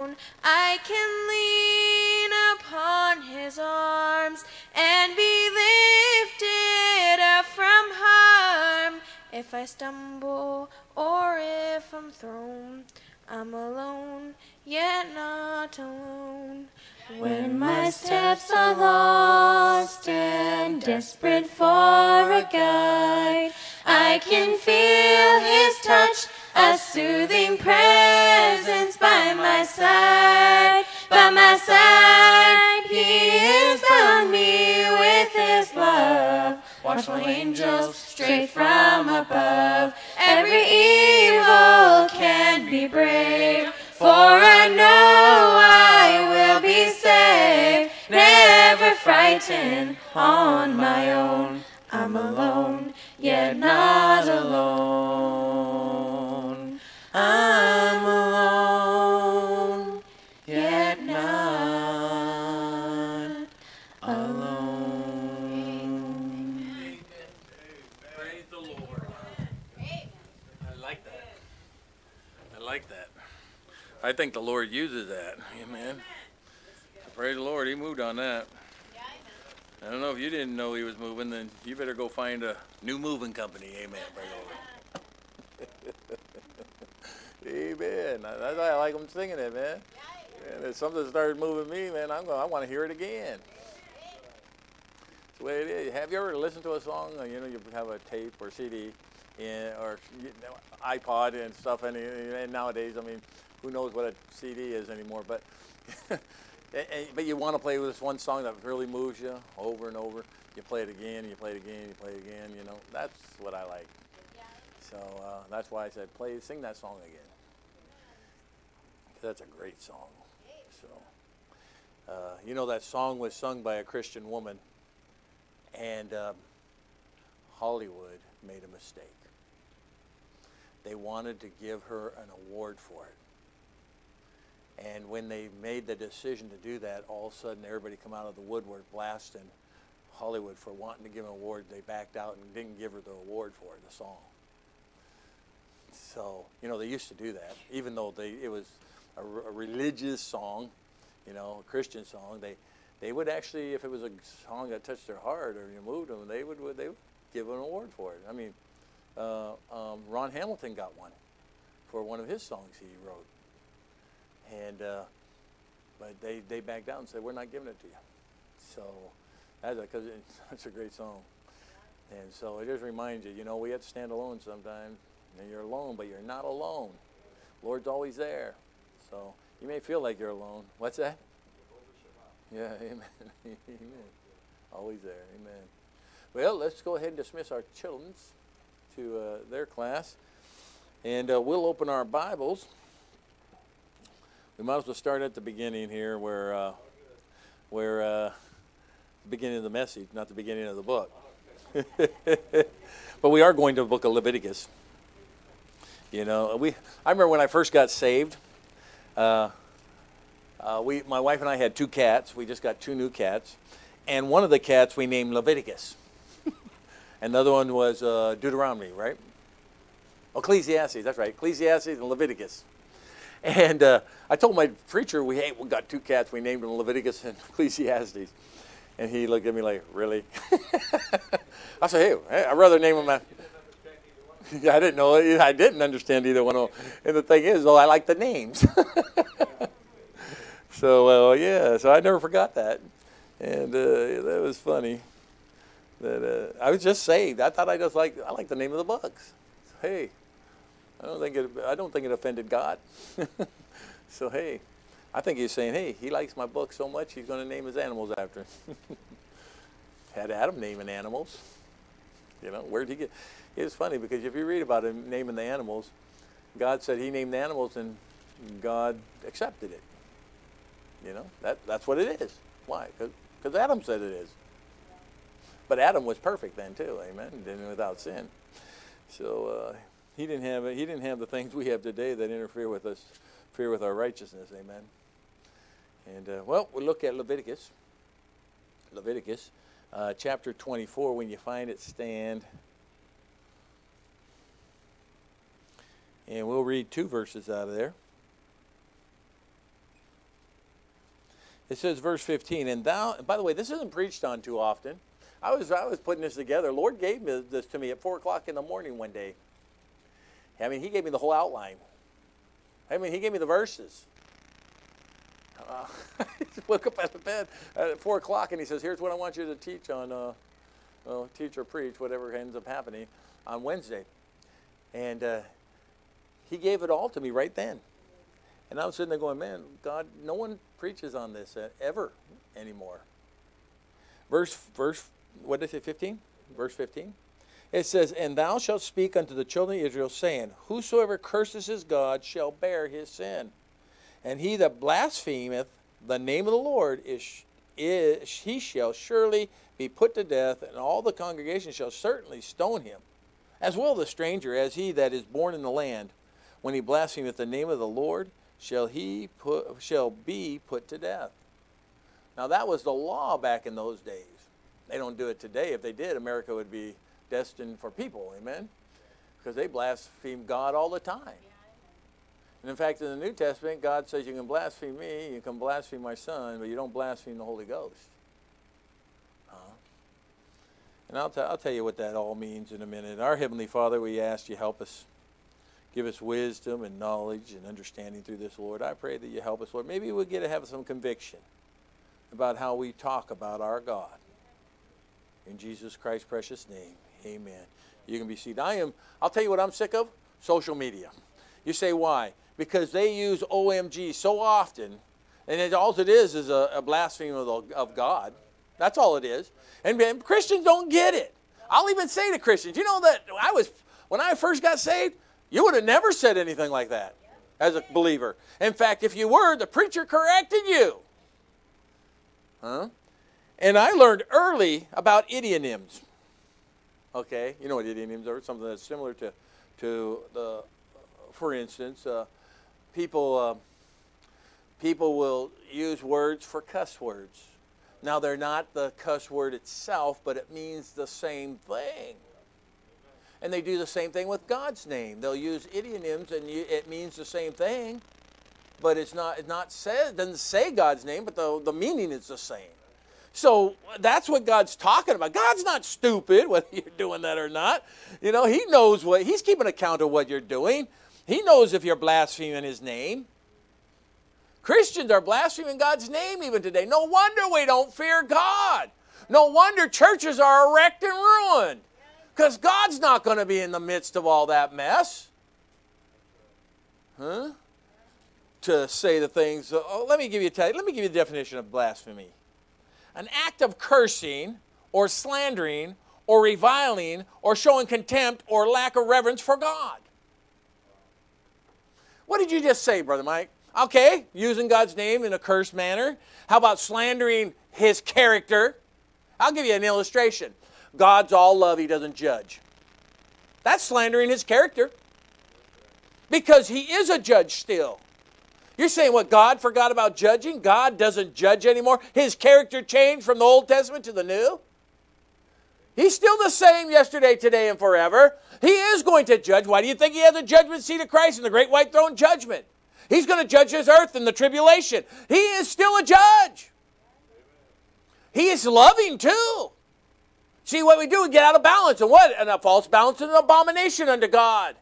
I can lean upon his arms and be lifted up from harm. If I stumble or if I'm thrown, I'm alone, yet not alone. When my steps are lost and desperate for a guide, I can feel his touch, a soothing presence by my side. By my side, he is bound me with his love. Watchful angels straight from above. Every evil can be brave, for I know I will be saved. Never frightened on my own. I'm alone, yet not alone. Think the Lord uses that. Amen. Praise the Lord. He moved on that. I don't know if you didn't know he was moving, then you better go find a new moving company. Amen. Praise the Lord. Amen. That's why I like them singing it, man. And if something started moving me, man, I'm going. I want to hear it again. It's the way it is. Have you ever listened to a song? You know, you have a tape or CD, and, or you know, iPod and stuff. And, and nowadays, I mean, who knows what a CD is anymore? But but you want to play with this one song that really moves you over and over. You play it again, you play it again, you play it again. You know, that's what I like. So uh, that's why I said, play, sing that song again. That's a great song. So, uh, you know, that song was sung by a Christian woman, and um, Hollywood made a mistake. They wanted to give her an award for it. And when they made the decision to do that, all of a sudden everybody come out of the woodwork blasting Hollywood for wanting to give an award. They backed out and didn't give her the award for it, the song. So, you know, they used to do that, even though they, it was a religious song, you know, a Christian song. They, they would actually, if it was a song that touched their heart or you moved them, they would, would they would give an award for it. I mean, uh, um, Ron Hamilton got one for one of his songs he wrote, and uh, but they they backed down and said we're not giving it to you. So that's because it's, it's a great song, and so it just reminds you, you know, we have to stand alone sometimes. And you're alone, but you're not alone. Lord's always there. So you may feel like you're alone. What's that? Yeah, amen. amen. Always there. Amen. Well, let's go ahead and dismiss our children to uh, their class. And uh, we'll open our Bibles. We might as well start at the beginning here where, uh, where uh, the beginning of the message, not the beginning of the book. but we are going to the book of Leviticus. You know, we. I remember when I first got saved. Uh, uh, we, my wife and I had two cats. We just got two new cats, and one of the cats we named Leviticus. and the other one was uh, Deuteronomy, right? Ecclesiastes. That's right, Ecclesiastes and Leviticus. And uh, I told my preacher we hey, we got two cats. We named them Leviticus and Ecclesiastes. And he looked at me like, really? I said, hey, I'd rather name them I didn't know. I didn't understand either one of them. And the thing is, though, I like the names. so uh, yeah, so I never forgot that, and uh, that was funny. That uh, I was just saved. I thought I just like I like the name of the books. Hey, I don't think it. I don't think it offended God. so hey, I think he's saying, hey, he likes my book so much, he's going to name his animals after. him. Had Adam naming animals. You know, where'd he get? It's funny because if you read about him naming the animals, God said he named the animals and God accepted it. You know, that, that's what it is. Why? Because Adam said it is. But Adam was perfect then too, amen, without sin. So uh, he didn't have he didn't have the things we have today that interfere with us, interfere with our righteousness, amen. And uh, well, we'll look at Leviticus. Leviticus, uh, chapter 24. When you find it, stand. And we'll read two verses out of there. It says, verse 15, and thou, and by the way, this isn't preached on too often. I was, I was putting this together. Lord gave me this to me at 4 o'clock in the morning one day. I mean, He gave me the whole outline. I mean, He gave me the verses. Uh, I woke up out of bed at 4 o'clock and He says, Here's what I want you to teach on, uh, well, teach or preach, whatever ends up happening, on Wednesday. And uh, He gave it all to me right then. And I was sitting there going, Man, God, no one preaches on this uh, ever anymore. Verse, verse what what is it, 15? Verse 15. It says, And thou shalt speak unto the children of Israel, saying, Whosoever curses his God shall bear his sin. And he that blasphemeth the name of the Lord, is, is, he shall surely be put to death, and all the congregation shall certainly stone him, as well the stranger, as he that is born in the land. When he blasphemeth the name of the Lord, shall he put, shall be put to death. Now that was the law back in those days. They don't do it today. If they did, America would be destined for people. Amen? Because they blaspheme God all the time. And in fact, in the New Testament, God says you can blaspheme me, you can blaspheme my son, but you don't blaspheme the Holy Ghost. Uh, and I'll, t- I'll tell you what that all means in a minute. Our Heavenly Father, we ask you help us. Give us wisdom and knowledge and understanding through this, Lord. I pray that you help us, Lord. Maybe we'll get to have some conviction about how we talk about our God. In Jesus Christ's precious name, amen. You can be seated. I am, I'll tell you what I'm sick of social media. You say, why? Because they use OMG so often, and it, all it is is a, a blasphemy of, the, of God. That's all it is. And, and Christians don't get it. I'll even say to Christians, you know that I was, when I first got saved, you would have never said anything like that as a believer. In fact, if you were, the preacher corrected you. Huh? And I learned early about idionyms. Okay, you know what idionyms are? Something that's similar to, to the, for instance, uh, people, uh, people will use words for cuss words. Now they're not the cuss word itself, but it means the same thing. And they do the same thing with God's name. They'll use idionyms, and you, it means the same thing, but it's not. It's not said. Doesn't say God's name, but the the meaning is the same. So that's what God's talking about. God's not stupid, whether you're doing that or not. You know, He knows what, He's keeping account of what you're doing. He knows if you're blaspheming His name. Christians are blaspheming God's name even today. No wonder we don't fear God. No wonder churches are wrecked and ruined. Because God's not going to be in the midst of all that mess. Huh? To say the things. Oh, let me give you a, let me give you a definition of blasphemy an act of cursing or slandering or reviling or showing contempt or lack of reverence for God. What did you just say, Brother Mike? Okay, using God's name in a cursed manner. How about slandering his character? I'll give you an illustration. God's all love, he doesn't judge. That's slandering his character. Because he is a judge still. You're saying what God forgot about judging? God doesn't judge anymore? His character changed from the Old Testament to the New? He's still the same yesterday, today, and forever. He is going to judge. Why do you think he has a judgment seat of Christ in the great white throne judgment? He's going to judge his earth in the tribulation. He is still a judge. He is loving too. See what we do? We get out of balance. And what? And a false balance is an abomination unto God.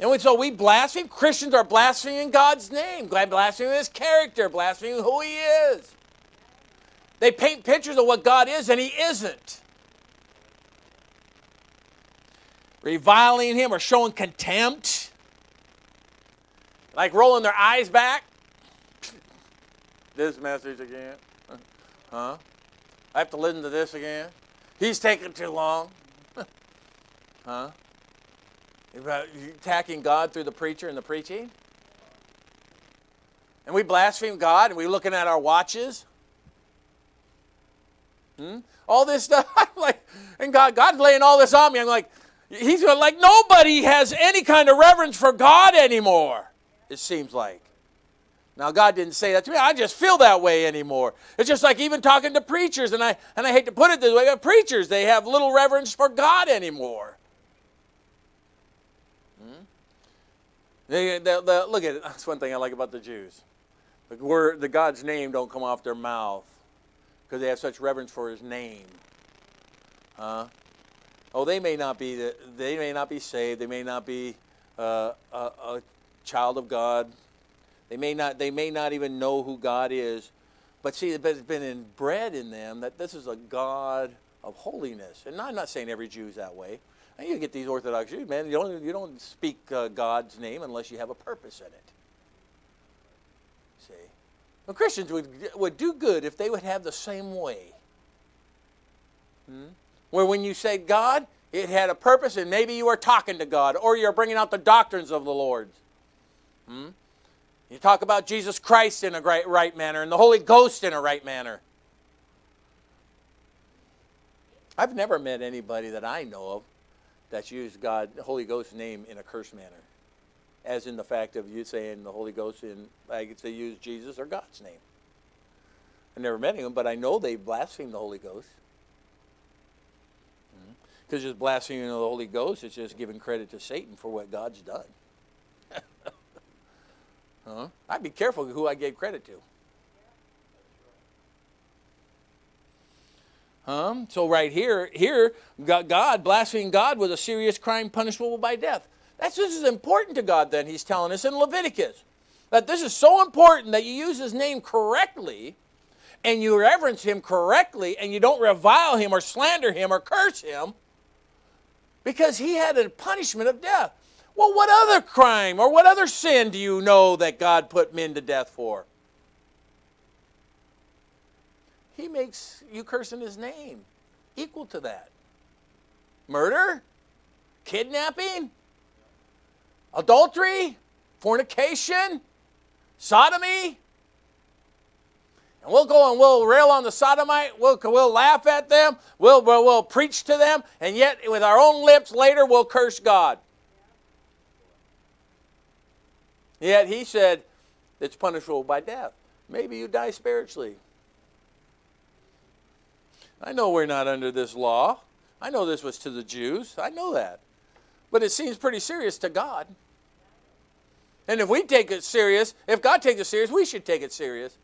And so we blaspheme. Christians are blaspheming God's name, blaspheming His character, blaspheming who He is. They paint pictures of what God is, and He isn't. Reviling Him or showing contempt, like rolling their eyes back. this message again. Huh? I have to listen to this again. He's taking too long. huh? Attacking God through the preacher and the preaching? And we blaspheme God and we looking at our watches? Hmm? All this stuff. I'm like, and God, God's laying all this on me. I'm like, He's like, nobody has any kind of reverence for God anymore, it seems like. Now, God didn't say that to me. I just feel that way anymore. It's just like even talking to preachers, and I, and I hate to put it this way, but preachers, they have little reverence for God anymore. They, they, they, look at it. That's one thing I like about the Jews. The word, the God's name don't come off their mouth because they have such reverence for His name. Huh? Oh, they may not be. The, they may not be saved. They may not be uh, a, a child of God. They may not. They may not even know who God is. But see, it's been inbred in them that this is a God of holiness. And I'm not saying every Jew is that way. And you get these Orthodox Jews, man. You don't. You don't speak uh, God's name unless you have a purpose in it. See, well, Christians would would do good if they would have the same way. Hmm? Where when you say God, it had a purpose, and maybe you are talking to God, or you're bringing out the doctrines of the Lord. Hmm? You talk about Jesus Christ in a right, right manner, and the Holy Ghost in a right manner. I've never met anybody that I know of that's used God, Holy Ghost's name in a curse manner, as in the fact of you saying the Holy Ghost in, I like they use Jesus or God's name. I never met anyone, but I know they blaspheme the Holy Ghost. Hmm? Because just blaspheming the Holy Ghost is just giving credit to Satan for what God's done. huh? I'd be careful who I gave credit to. Um, so right here, here, God, blaspheming God was a serious crime punishable by death. That's this is important to God then, he's telling us in Leviticus. That this is so important that you use his name correctly and you reverence him correctly and you don't revile him or slander him or curse him because he had a punishment of death. Well, what other crime or what other sin do you know that God put men to death for? He makes you cursing his name equal to that. Murder, kidnapping, adultery, fornication, sodomy, and we'll go and we'll rail on the sodomite. We'll, we'll laugh at them. We'll, we'll, we'll preach to them. And yet, with our own lips, later we'll curse God. Yet he said it's punishable by death. Maybe you die spiritually. I know we're not under this law. I know this was to the Jews. I know that. But it seems pretty serious to God. And if we take it serious, if God takes it serious, we should take it serious.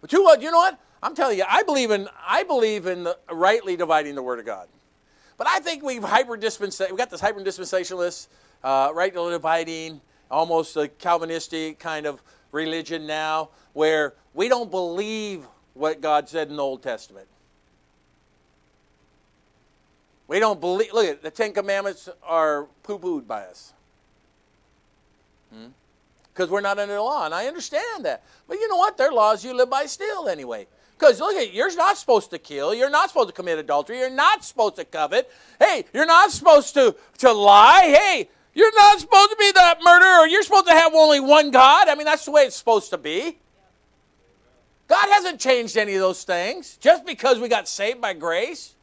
But you? You know what? I'm telling you, I believe in I believe in rightly dividing the Word of God. But I think we've hyper dispensa- we got this hyper dispensationalist, uh, rightly dividing, almost a Calvinistic kind of religion now, where we don't believe what God said in the Old Testament. We don't believe. Look at the Ten Commandments are poo-pooed by us. Hmm? because we're not under the law. And I understand that. But you know what? They're laws you live by still anyway. Because look at you're not supposed to kill. You're not supposed to commit adultery. You're not supposed to covet. Hey, you're not supposed to, to lie. Hey, you're not supposed to be that murderer. You're supposed to have only one God. I mean, that's the way it's supposed to be. God hasn't changed any of those things just because we got saved by grace.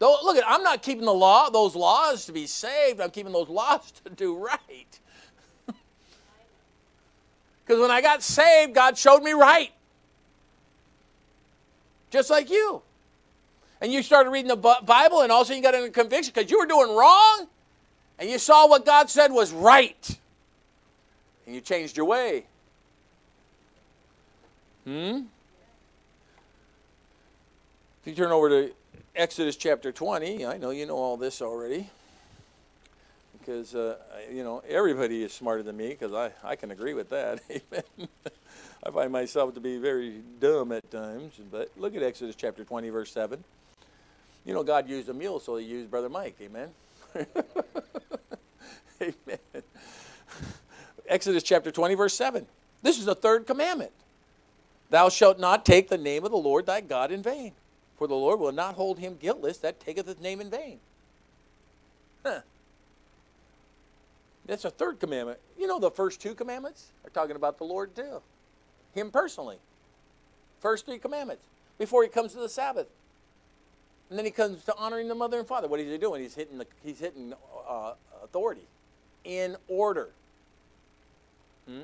Though, look, at I'm not keeping the law, those laws to be saved. I'm keeping those laws to do right. Because when I got saved, God showed me right. Just like you. And you started reading the Bible, and all of a sudden you got a conviction because you were doing wrong, and you saw what God said was right. And you changed your way. Hmm? If you turn over to Exodus chapter 20, I know you know all this already because uh, you know everybody is smarter than me because I, I can agree with that. Amen. I find myself to be very dumb at times. But look at Exodus chapter 20, verse 7. You know, God used a mule, so he used Brother Mike. Amen. Amen. Exodus chapter 20, verse 7. This is the third commandment. Thou shalt not take the name of the Lord thy God in vain, for the Lord will not hold him guiltless that taketh his name in vain. Huh. That's a third commandment. You know, the first two commandments are talking about the Lord too, Him personally. First three commandments before He comes to the Sabbath, and then He comes to honoring the mother and father. What is He doing? He's hitting the He's hitting uh, authority in order. Hmm?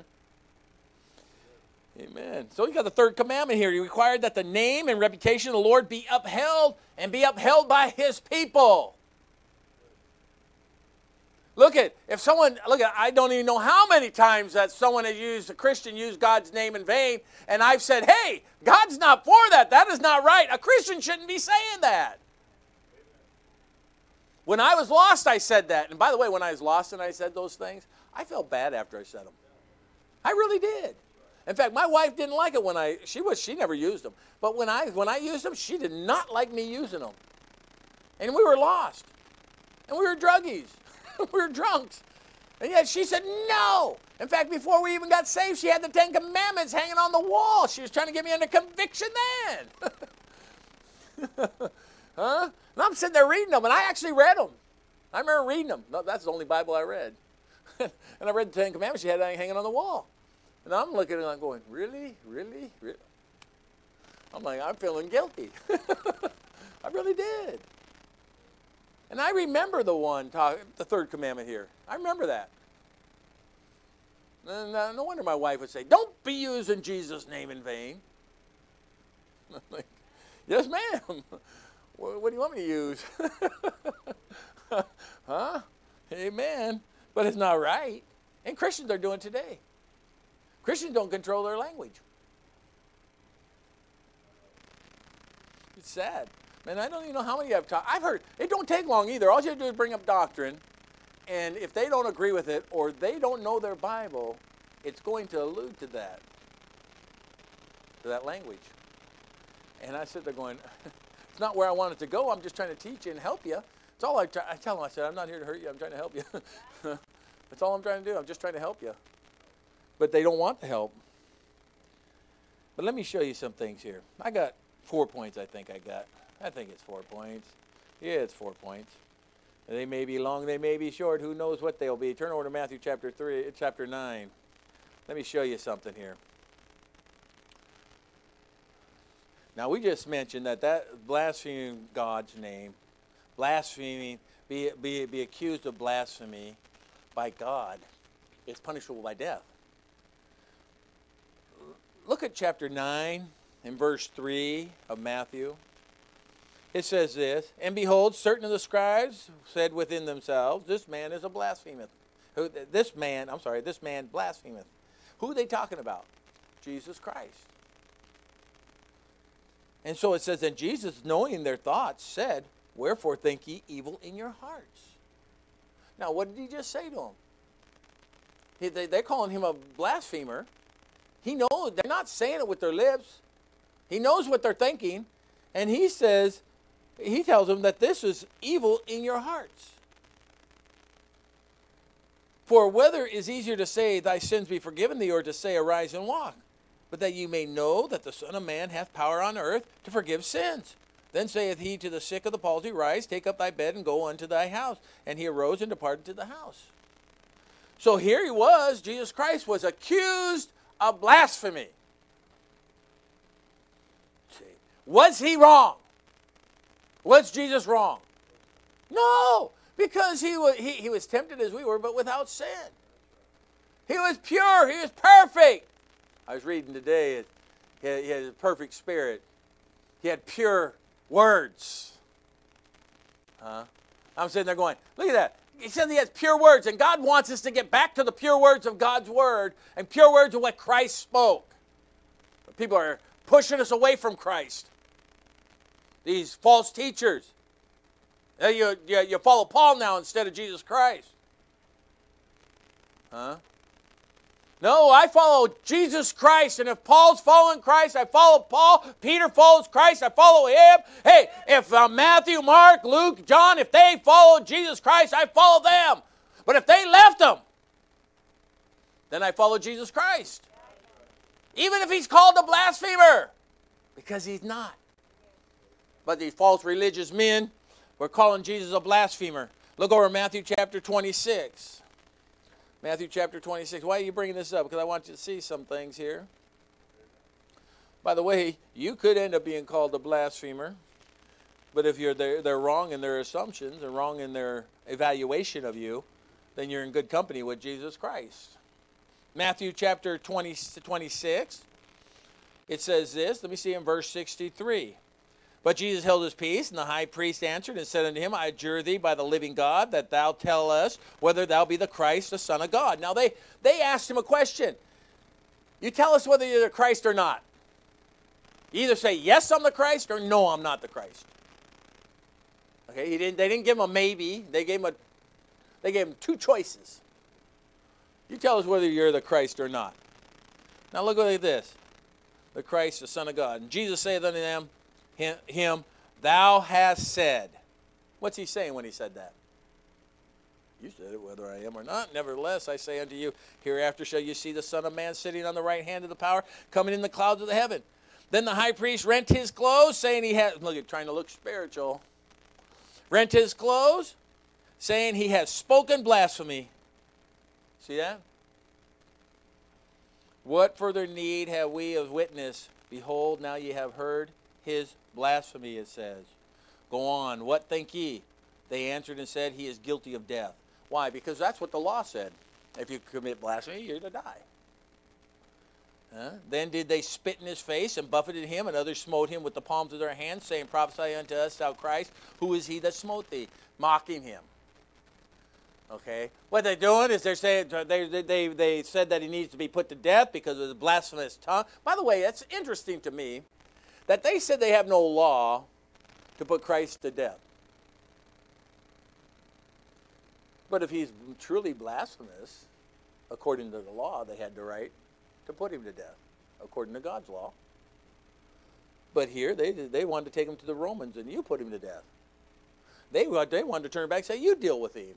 Amen. So you got the third commandment here. He required that the name and reputation of the Lord be upheld and be upheld by His people. Look at if someone look at I don't even know how many times that someone has used a Christian used God's name in vain, and I've said, "Hey, God's not for that. That is not right. A Christian shouldn't be saying that." When I was lost, I said that. And by the way, when I was lost and I said those things, I felt bad after I said them. I really did. In fact, my wife didn't like it when I she was she never used them. But when I when I used them, she did not like me using them. And we were lost. And we were druggies. we were drunks. And yet she said no. In fact, before we even got saved, she had the Ten Commandments hanging on the wall. She was trying to get me under conviction then. huh? And I'm sitting there reading them, and I actually read them. I remember reading them. No, that's the only Bible I read. and I read the Ten Commandments she had hanging on the wall. And I'm looking at it going, really? Really? Really? I'm like, I'm feeling guilty. I really did. And I remember the one, talk, the third commandment here. I remember that. And uh, no wonder my wife would say, Don't be using Jesus' name in vain. I'm like, Yes, ma'am. What, what do you want me to use? huh? Amen. But it's not right. And Christians are doing today. Christians don't control their language. It's sad. Man, I don't even know how many I've taught. I've heard it don't take long either. All you have to do is bring up doctrine, and if they don't agree with it or they don't know their Bible, it's going to allude to that, to that language. And I sit there going, it's not where I want it to go. I'm just trying to teach and help you. It's all I, try, I tell them. I said, I'm not here to hurt you. I'm trying to help you. That's all I'm trying to do. I'm just trying to help you. But they don't want the help. But let me show you some things here. I got four points I think I got. I think it's four points. Yeah, it's four points. They may be long, they may be short. Who knows what they'll be? Turn over to Matthew chapter three, uh, chapter nine. Let me show you something here. Now we just mentioned that that blaspheming God's name, blaspheming, be, be, be accused of blasphemy by God, is punishable by death. Look at chapter 9 and verse 3 of Matthew it says this, and behold, certain of the scribes said within themselves, This man is a blasphemeth. Who, this man, I'm sorry, this man blasphemeth. Who are they talking about? Jesus Christ. And so it says, and Jesus, knowing their thoughts, said, Wherefore think ye evil in your hearts? Now, what did he just say to them? They're calling him a blasphemer. He knows, they're not saying it with their lips. He knows what they're thinking. And he says, he tells them that this is evil in your hearts. For whether is easier to say, Thy sins be forgiven thee, or to say, Arise and walk? But that you may know that the Son of Man hath power on earth to forgive sins. Then saith he to the sick of the palsy, Rise, take up thy bed, and go unto thy house. And he arose and departed to the house. So here he was, Jesus Christ was accused of blasphemy. Was he wrong? Was Jesus wrong? No, because he was, he, he was tempted as we were, but without sin. He was pure, he was perfect. I was reading today, he had, he had a perfect spirit, he had pure words. Huh? I'm sitting there going, look at that. He said he has pure words, and God wants us to get back to the pure words of God's word and pure words of what Christ spoke. But people are pushing us away from Christ these false teachers. You, you, you follow Paul now instead of Jesus Christ. Huh? No, I follow Jesus Christ. And if Paul's following Christ, I follow Paul. Peter follows Christ, I follow him. Hey, if uh, Matthew, Mark, Luke, John, if they follow Jesus Christ, I follow them. But if they left him, then I follow Jesus Christ. Even if he's called a blasphemer, because he's not but these false religious men were calling Jesus a blasphemer. Look over Matthew chapter 26. Matthew chapter 26. Why are you bringing this up? Because I want you to see some things here. By the way, you could end up being called a blasphemer, but if you're they're, they're wrong in their assumptions and wrong in their evaluation of you, then you're in good company with Jesus Christ. Matthew chapter 20, 26, it says this. Let me see in verse 63. But Jesus held his peace, and the high priest answered and said unto him, I adjure thee by the living God that thou tell us whether thou be the Christ, the Son of God. Now they, they asked him a question. You tell us whether you're the Christ or not. Either say, yes, I'm the Christ, or no, I'm not the Christ. Okay, he didn't, they didn't give him a maybe. They gave him, a, they gave him two choices. You tell us whether you're the Christ or not. Now look at this. The Christ, the Son of God. And Jesus saith unto them, him, Thou hast said. What's he saying when he said that? You said it, whether I am or not. Nevertheless, I say unto you, hereafter shall you see the Son of Man sitting on the right hand of the power, coming in the clouds of the heaven. Then the high priest rent his clothes, saying he had, look at trying to look spiritual. Rent his clothes, saying he has spoken blasphemy. See that? What further need have we of witness? Behold, now ye have heard his blasphemy, it says. Go on, what think ye? They answered and said, He is guilty of death. Why? Because that's what the law said. If you commit blasphemy, you're to die. Huh? Then did they spit in his face and buffeted him, and others smote him with the palms of their hands, saying, Prophesy unto us, thou Christ, who is he that smote thee? Mocking him. Okay? What they're doing is they're saying, they, they, they said that he needs to be put to death because of his blasphemous tongue. By the way, that's interesting to me that they said they have no law to put Christ to death. But if he's truly blasphemous, according to the law, they had the right to put him to death, according to God's law. But here, they, they wanted to take him to the Romans, and you put him to death. They, they wanted to turn back and say, you deal with him.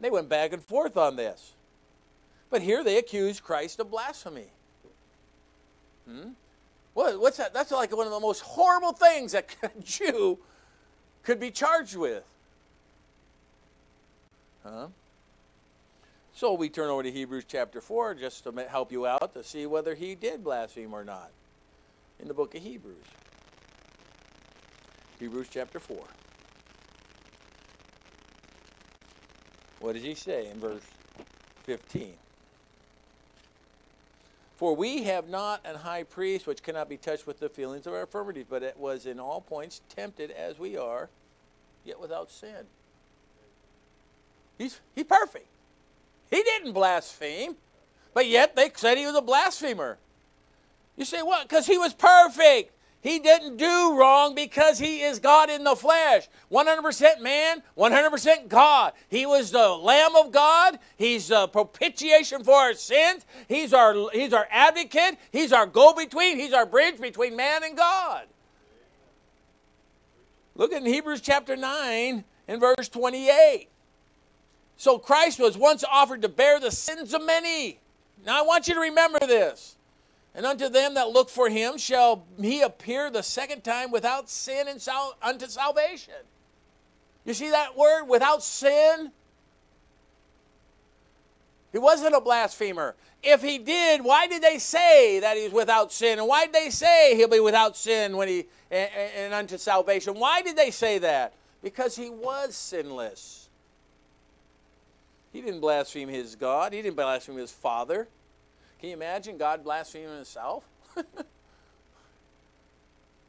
They went back and forth on this. But here they accuse Christ of blasphemy. Hmm? What, what's that? That's like one of the most horrible things that a Jew could be charged with. Huh? So we turn over to Hebrews chapter 4 just to help you out to see whether he did blaspheme or not in the book of Hebrews. Hebrews chapter 4. What does he say in verse 15? For we have not an high priest which cannot be touched with the feelings of our infirmities, but it was in all points tempted as we are, yet without sin. He's, he's perfect. He didn't blaspheme, but yet they said he was a blasphemer. You say, what? Because he was perfect. He didn't do wrong because he is God in the flesh. 100% man, 100% God. He was the Lamb of God. He's a propitiation for our sins. He's our, he's our advocate. He's our go between. He's our bridge between man and God. Look at Hebrews chapter 9 and verse 28. So Christ was once offered to bear the sins of many. Now I want you to remember this. And unto them that look for him shall he appear the second time without sin and sal- unto salvation. You see that word, without sin? He wasn't a blasphemer. If he did, why did they say that he's without sin? And why did they say he'll be without sin when he and, and unto salvation? Why did they say that? Because he was sinless. He didn't blaspheme his God. He didn't blaspheme his Father. Can you imagine God blaspheming himself?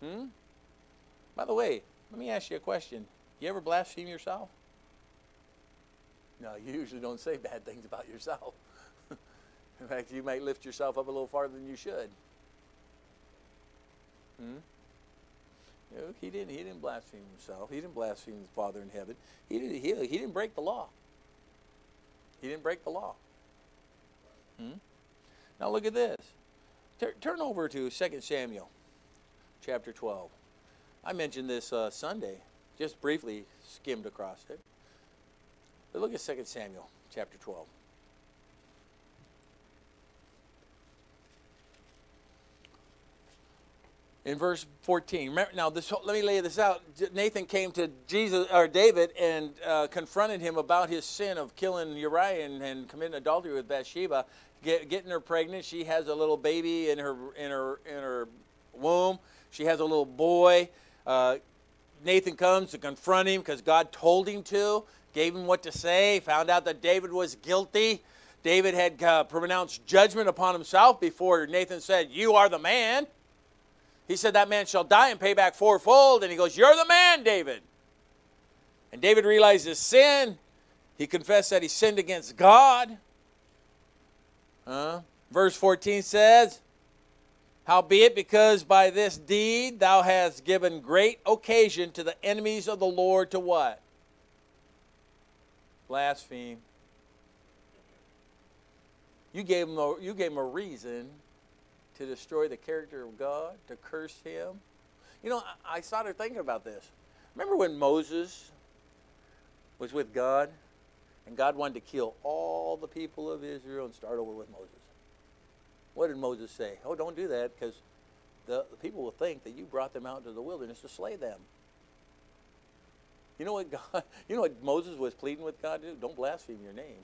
hmm? By the way, let me ask you a question. You ever blaspheme yourself? No, you usually don't say bad things about yourself. In fact, you might lift yourself up a little farther than you should. Hmm? You know, he didn't. He didn't blaspheme himself. He didn't blaspheme his Father in heaven. He didn't. He, he didn't break the law. He didn't break the law. Hmm? Now look at this. turn over to 2 Samuel chapter 12. I mentioned this uh, Sunday, just briefly skimmed across it. But look at 2 Samuel chapter 12. in verse 14. Remember, Now, this, let me lay this out. Nathan came to Jesus or David and uh, confronted him about his sin of killing Uriah and, and committing adultery with Bathsheba get, getting her pregnant. She has a little baby in her in her in her womb. She has a little boy. Uh, Nathan comes to confront him because God told him to, gave him what to say. Found out that David was guilty. David had uh, pronounced judgment upon himself before Nathan said, "You are the man." He said, That man shall die and pay back fourfold. And he goes, You're the man, David. And David realized his sin. He confessed that he sinned against God. Uh, verse 14 says, Howbeit, because by this deed thou hast given great occasion to the enemies of the Lord to what? Blaspheme. You gave them a, you gave him a reason to destroy the character of God, to curse him. You know, I started thinking about this. Remember when Moses was with God and God wanted to kill all the people of Israel and start over with Moses? What did Moses say? Oh, don't do that because the, the people will think that you brought them out into the wilderness to slay them. You know what God, you know what Moses was pleading with God to do? Don't blaspheme your name.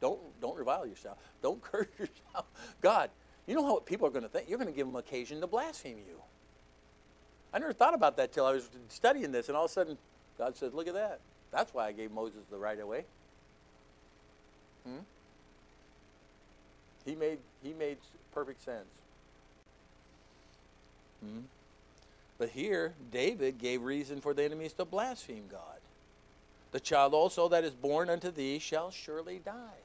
Don't don't revile yourself. Don't curse yourself. God, you know how people are going to think? You're going to give them occasion to blaspheme you. I never thought about that till I was studying this, and all of a sudden, God says, "Look at that. That's why I gave Moses the right of way." Hmm? He made he made perfect sense. Hmm? But here, David gave reason for the enemies to blaspheme God. The child also that is born unto thee shall surely die.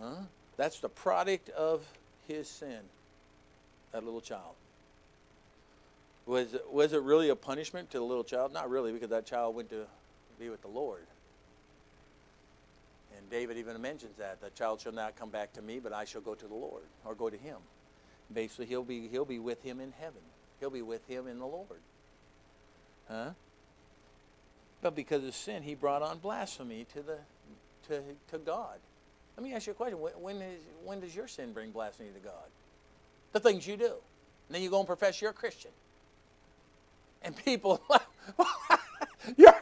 Huh? That's the product of his sin, that little child. Was, was it really a punishment to the little child? Not really, because that child went to be with the Lord. And David even mentions that. The child shall not come back to me, but I shall go to the Lord, or go to him. Basically, he'll be, he'll be with him in heaven. He'll be with him in the Lord. Huh? But because of sin, he brought on blasphemy to, the, to, to God. Let me ask you a question. When, is, when does your sin bring blasphemy to God? The things you do. And then you go and profess you're a Christian. And people, you're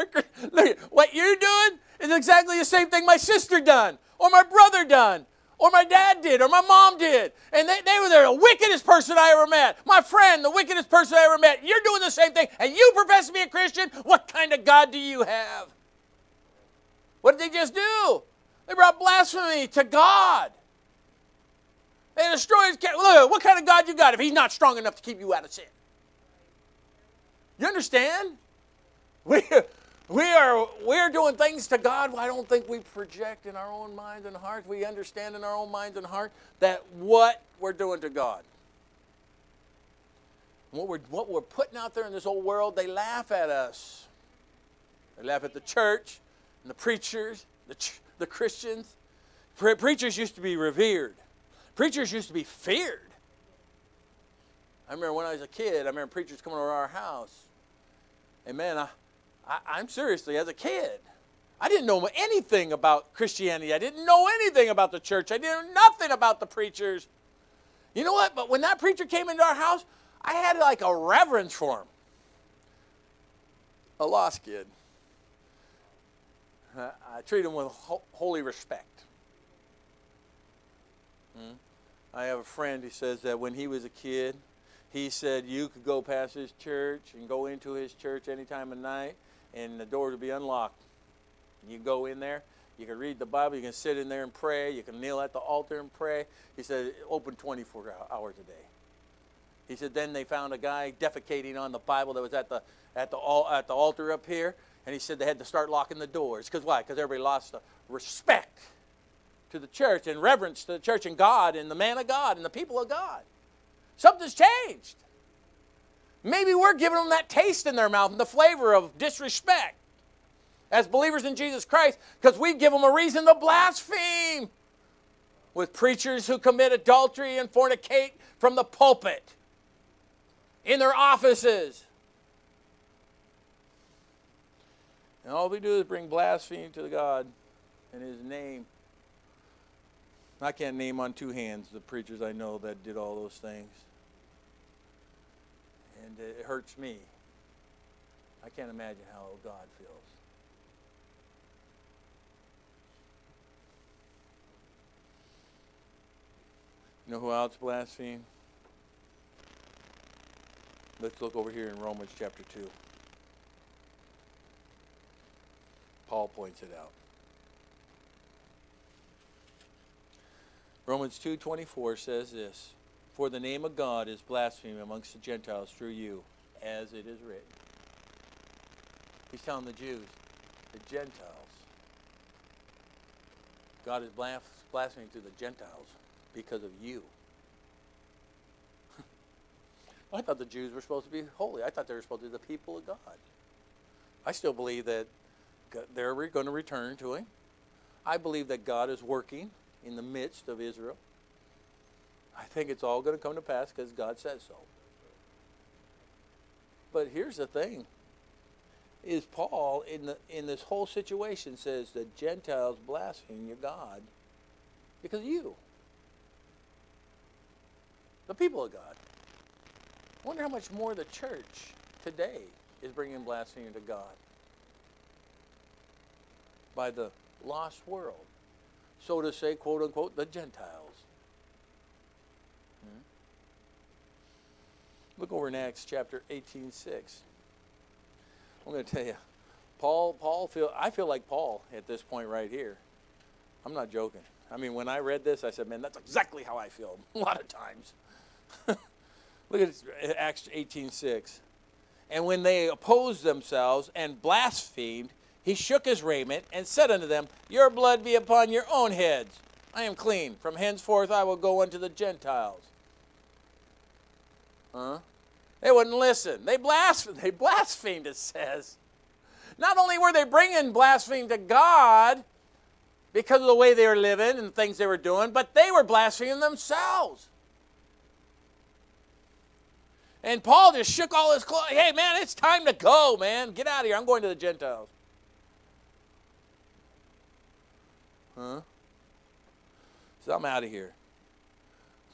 look, what you're doing is exactly the same thing my sister done or my brother done or my dad did, or my mom did. And they, they were the wickedest person I ever met. My friend, the wickedest person I ever met. You're doing the same thing, and you profess to be a Christian? What kind of God do you have? What did they just do? They brought blasphemy to God. They destroyed his Look, what kind of God you got if he's not strong enough to keep you out of sin? You understand? We, we are we're doing things to God I don't think we project in our own minds and hearts. We understand in our own minds and heart that what we're doing to God. What we're, what we're putting out there in this old world, they laugh at us. They laugh at the church and the preachers, the, ch- the Christians. Pre- preachers used to be revered. Preachers used to be feared. I remember when I was a kid, I remember preachers coming over our house. And man, I, I, am seriously, as a kid, I didn't know anything about Christianity. I didn't know anything about the church. I didn't know nothing about the preachers. You know what? But when that preacher came into our house, I had like a reverence for him. A lost kid. I treat him with holy respect. Hmm? I have a friend who says that when he was a kid, he said you could go past his church and go into his church any time of night and the doors would be unlocked. You go in there, you can read the Bible, you can sit in there and pray, you can kneel at the altar and pray. He said, open 24 hours a day. He said, then they found a guy defecating on the Bible that was at the, at the, at the altar up here, and he said they had to start locking the doors. Because why? Because everybody lost the respect to the church and reverence to the church and God and the man of God and the people of God. Something's changed. Maybe we're giving them that taste in their mouth and the flavor of disrespect as believers in Jesus Christ because we give them a reason to blaspheme with preachers who commit adultery and fornicate from the pulpit in their offices. And all we do is bring blasphemy to God in His name. I can't name on two hands the preachers I know that did all those things and it hurts me. I can't imagine how God feels. You know who else blasphemed? Let's look over here in Romans chapter 2. Paul points it out. Romans 2:24 says this, For the name of God is blasphemed amongst the Gentiles through you, as it is written. He's telling the Jews, the Gentiles. God is blaspheming to the Gentiles because of you. I thought the Jews were supposed to be holy. I thought they were supposed to be the people of God. I still believe that they're going to return to Him. I believe that God is working in the midst of Israel. I think it's all going to come to pass because God says so. But here's the thing is Paul in the in this whole situation says the Gentiles blaspheme your God because of you. The people of God. I wonder how much more the church today is bringing blasphemy to God by the lost world. So to say, quote unquote, the Gentiles. Hmm? Look over in Acts chapter 18, 6. I'm going to tell you, Paul, Paul feel I feel like Paul at this point right here. I'm not joking. I mean, when I read this, I said, man, that's exactly how I feel a lot of times. Look at Acts 18:6. And when they opposed themselves and blasphemed, he shook his raiment and said unto them, Your blood be upon your own heads. I am clean. From henceforth I will go unto the Gentiles. Huh? They wouldn't listen. They blasphemed. They blasphemed, it says. Not only were they bringing blasphemy to God because of the way they were living and the things they were doing, but they were blaspheming themselves. And Paul just shook all his clothes. Hey, man, it's time to go, man. Get out of here. I'm going to the Gentiles. Huh? So I'm out of here.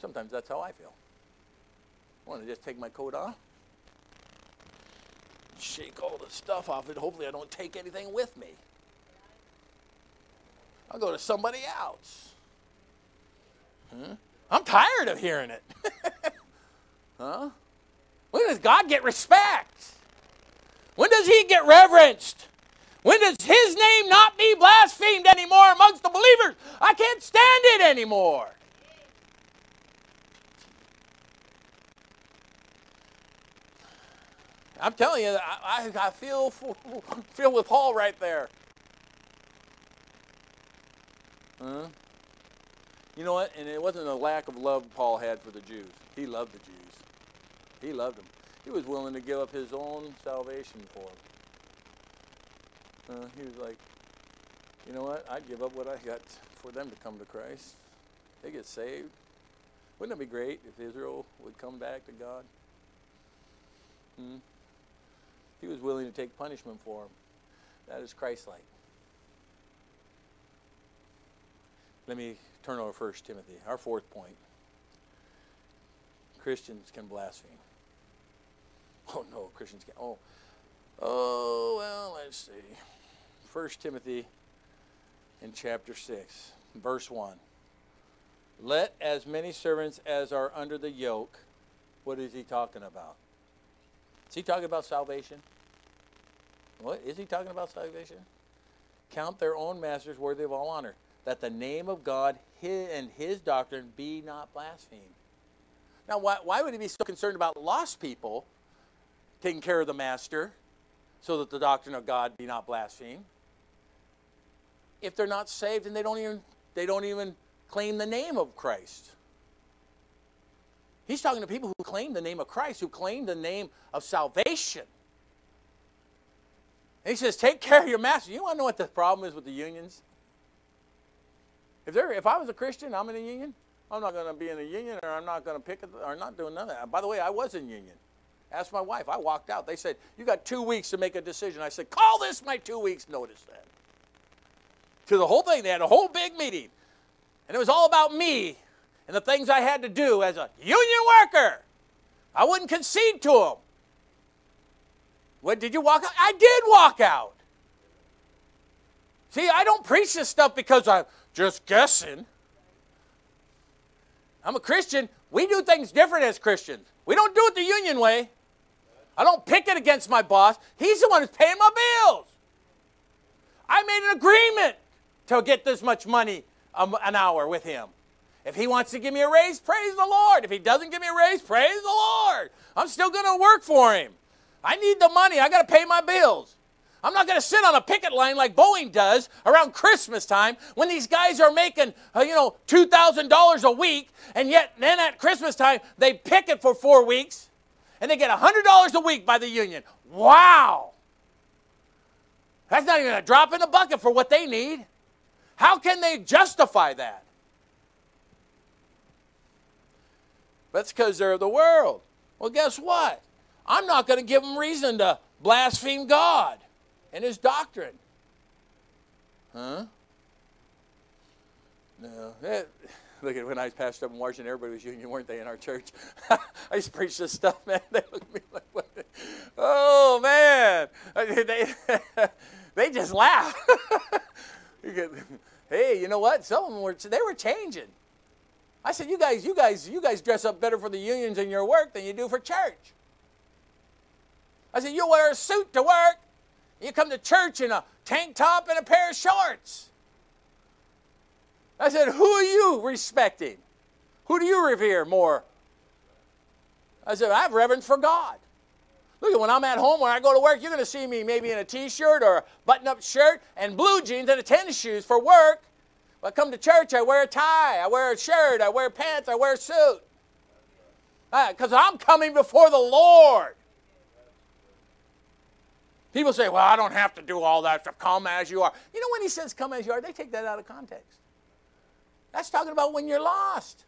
Sometimes that's how I feel. Want to just take my coat off, shake all the stuff off it. Hopefully, I don't take anything with me. I'll go to somebody else. Huh? I'm tired of hearing it. huh? When does God get respect? When does He get reverenced? When does His name not be blasphemed anymore amongst the believers? I can't stand it anymore. I'm telling you, I, I feel feel with Paul right there. Huh? You know what? And it wasn't a lack of love Paul had for the Jews. He loved the Jews. He loved them. He was willing to give up his own salvation for them. Uh, he was like, you know what? I'd give up what I got for them to come to Christ. They get saved. Wouldn't it be great if Israel would come back to God? Hmm? He was willing to take punishment for them. That is Christ-like. Let me turn over First Timothy, our fourth point. Christians can blaspheme. Oh no, Christians can. Oh, oh well. Let's see. First Timothy, in chapter six, verse one. Let as many servants as are under the yoke. What is he talking about? Is he talking about salvation? What is he talking about salvation? Count their own masters worthy of all honor, that the name of God and his doctrine be not blasphemed. Now, why, why would he be so concerned about lost people taking care of the master so that the doctrine of God be not blasphemed? If they're not saved and they don't even, they don't even claim the name of Christ. He's talking to people who claim the name of Christ, who claim the name of salvation. He says, take care of your master. You want to know what the problem is with the unions? If, if I was a Christian, I'm in a union, I'm not going to be in a union or I'm not going to pick it or not doing none of that. By the way, I was in union. Asked my wife. I walked out. They said, you got two weeks to make a decision. I said, call this my two weeks notice then. To the whole thing, they had a whole big meeting. And it was all about me and the things I had to do as a union worker. I wouldn't concede to them. What, did you walk out? I did walk out. See, I don't preach this stuff because I'm just guessing. I'm a Christian. We do things different as Christians. We don't do it the union way. I don't pick it against my boss. He's the one who's paying my bills. I made an agreement to get this much money um, an hour with him. If he wants to give me a raise, praise the Lord. If he doesn't give me a raise, praise the Lord. I'm still going to work for him. I need the money. I got to pay my bills. I'm not going to sit on a picket line like Boeing does around Christmas time when these guys are making, uh, you know, $2,000 a week, and yet then at Christmas time they picket for four weeks and they get $100 a week by the union. Wow! That's not even a drop in the bucket for what they need. How can they justify that? That's because they're the world. Well, guess what? I'm not going to give them reason to blaspheme God and his doctrine. Huh? No. That, look at when I passed up in Washington, everybody was union, weren't they, in our church? I used to preach this stuff, man. They looked at me like, what? Oh, man. They, they just laugh. hey, you know what? Some of them were, they were changing. I said, you guys, you guys, you guys dress up better for the unions in your work than you do for church. I said, you wear a suit to work. You come to church in a tank top and a pair of shorts. I said, who are you respecting? Who do you revere more? I said, I have reverence for God. Look, when I'm at home, when I go to work, you're going to see me maybe in a t-shirt or a button-up shirt and blue jeans and a tennis shoes for work. When I come to church, I wear a tie, I wear a shirt, I wear pants, I wear a suit. Because uh, I'm coming before the Lord. People say, well, I don't have to do all that stuff. Come as you are. You know, when he says come as you are, they take that out of context. That's talking about when you're lost.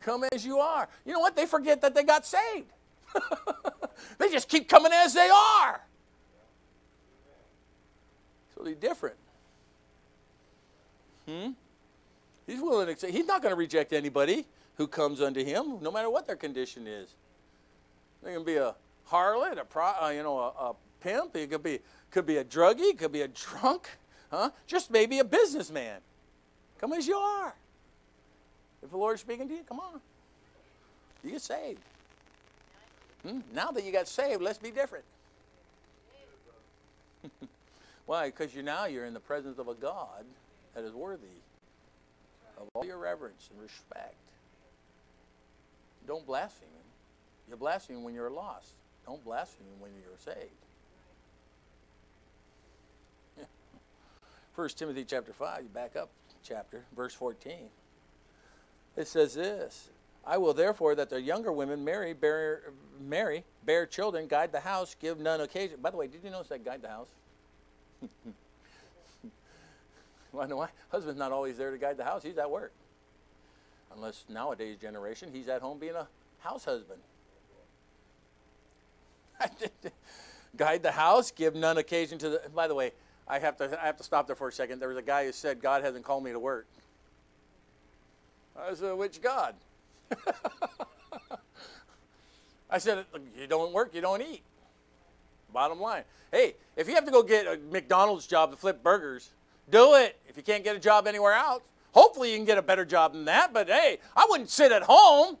Come as you are. You know what? They forget that they got saved. they just keep coming as they are. Totally different. Hmm? He's willing to he's not going to reject anybody who comes unto him, no matter what their condition is. They can be a harlot, a pro, uh, you know, a, a, pimp. It could be could be a druggie, could be a drunk, huh? Just maybe a businessman. Come as you are. If the Lord's speaking to you, come on. You get saved. Hmm? Now that you got saved, let's be different. Why? Because you now you're in the presence of a God that is worthy of all your reverence and respect. Don't blaspheme him. You blaspheme when you're lost. Don't blaspheme when you're saved. 1 Timothy chapter 5, you back up chapter, verse 14. It says this I will therefore that the younger women marry, bear, marry, bear children, guide the house, give none occasion. By the way, did you notice that guide the house? well, no, husband's not always there to guide the house. He's at work. Unless nowadays generation, he's at home being a house husband. guide the house, give none occasion to the. By the way, I have to I have to stop there for a second. There was a guy who said God hasn't called me to work. I said, which God? I said, you don't work, you don't eat. Bottom line. Hey, if you have to go get a McDonald's job to flip burgers, do it. If you can't get a job anywhere else, hopefully you can get a better job than that. But hey, I wouldn't sit at home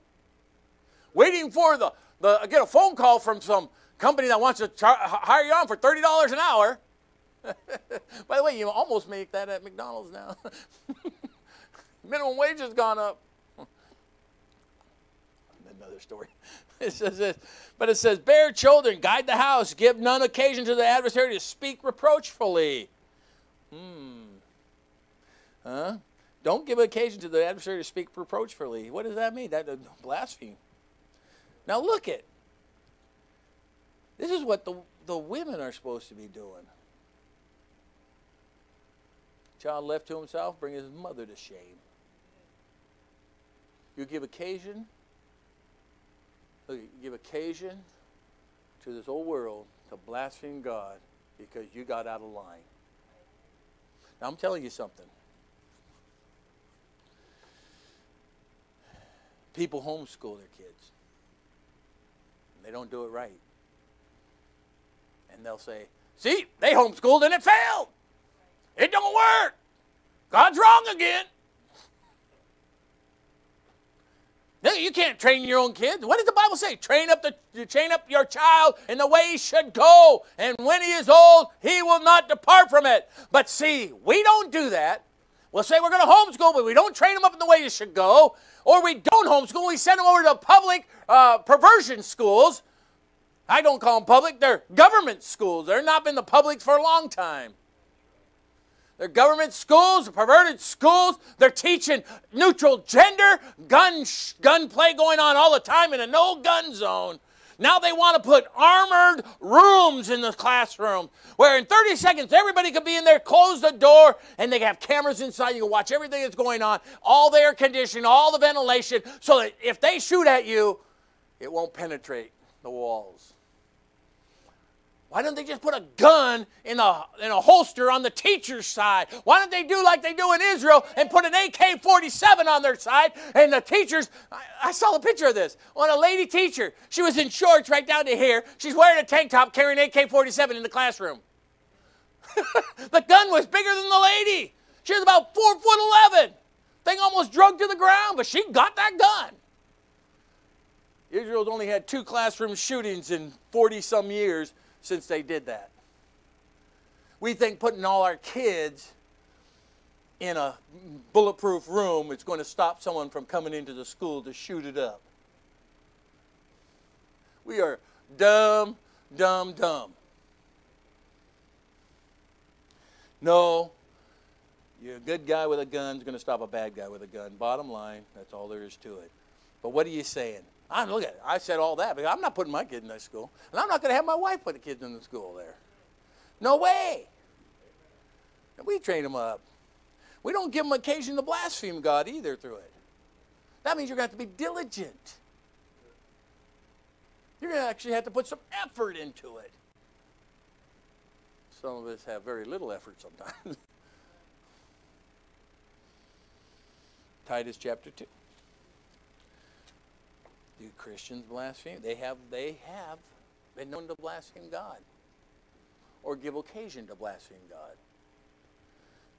waiting for the, the get a phone call from some company that wants to hire you on for $30 an hour. By the way, you almost make that at McDonald's now. Minimum wage has gone up. Another story. It says this, but it says, "Bear children, guide the house, give none occasion to the adversary to speak reproachfully." Hmm. Huh? Don't give occasion to the adversary to speak reproachfully. What does that mean? That uh, blaspheme. Now look at. This is what the the women are supposed to be doing. Child left to himself, bring his mother to shame. You give occasion, you give occasion to this old world to blaspheme God because you got out of line. Now I'm telling you something. People homeschool their kids. They don't do it right. And they'll say, see, they homeschooled and it failed. It don't work. God's wrong again. No, you can't train your own kids. What does the Bible say? Train up the train up your child in the way he should go, and when he is old, he will not depart from it. But see, we don't do that. We'll say we're going to homeschool, but we don't train them up in the way you should go. Or we don't homeschool, we send them over to public uh, perversion schools. I don't call them public, they're government schools. They're not been the public for a long time. They're government schools, perverted schools. They're teaching neutral gender, gun, gun play going on all the time in a no gun zone. Now they want to put armored rooms in the classroom where in 30 seconds everybody could be in there, close the door, and they have cameras inside. You can watch everything that's going on, all the air conditioning, all the ventilation, so that if they shoot at you, it won't penetrate the walls. Why don't they just put a gun in a, in a holster on the teacher's side? Why don't they do like they do in Israel and put an AK 47 on their side? And the teachers, I, I saw a picture of this. On a lady teacher, she was in shorts right down to here. She's wearing a tank top carrying AK 47 in the classroom. the gun was bigger than the lady. She was about four foot 11. Thing almost drug to the ground, but she got that gun. Israel's only had two classroom shootings in 40 some years since they did that. We think putting all our kids in a bulletproof room is going to stop someone from coming into the school to shoot it up. We are dumb, dumb, dumb. No, you're a good guy with a gun is going to stop a bad guy with a gun. Bottom line, that's all there is to it. But what are you saying? I look at it. I said all that, because I'm not putting my kid in that school. And I'm not going to have my wife put the kids in the school there. No way. We train them up. We don't give them occasion to blaspheme God either through it. That means you're going to have to be diligent. You're going to actually have to put some effort into it. Some of us have very little effort sometimes. Titus chapter 2. Do Christians blaspheme? They have, they have been known to blaspheme God or give occasion to blaspheme God.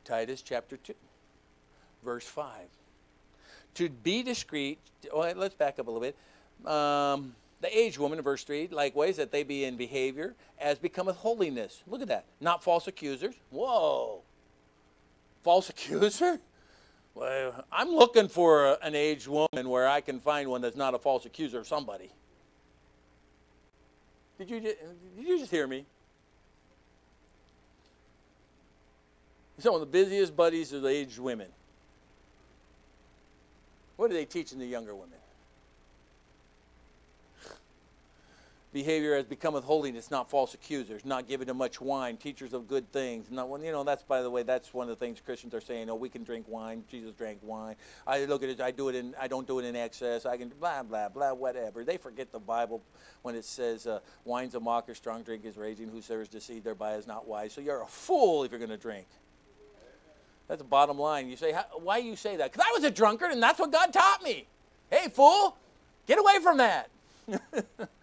Titus chapter 2, verse 5. To be discreet, well, let's back up a little bit. Um, the aged woman verse 3, likewise, that they be in behavior as becometh holiness. Look at that. Not false accusers. Whoa. False accuser? Well, I'm looking for a, an aged woman where I can find one that's not a false accuser of somebody. Did you, did you just hear me? Some of the busiest buddies are the aged women. What are they teaching the younger women? Behavior as becometh holiness, not false accusers, not giving to much wine, teachers of good things. Not when you know that's by the way, that's one of the things Christians are saying. Oh, we can drink wine. Jesus drank wine. I look at it. I do it in. I don't do it in excess. I can blah blah blah whatever. They forget the Bible when it says uh, wine's a mocker, strong drink is raging. Who serves deceit thereby is not wise. So you're a fool if you're going to drink. That's the bottom line. You say, why you say that? Because I was a drunkard and that's what God taught me. Hey, fool, get away from that.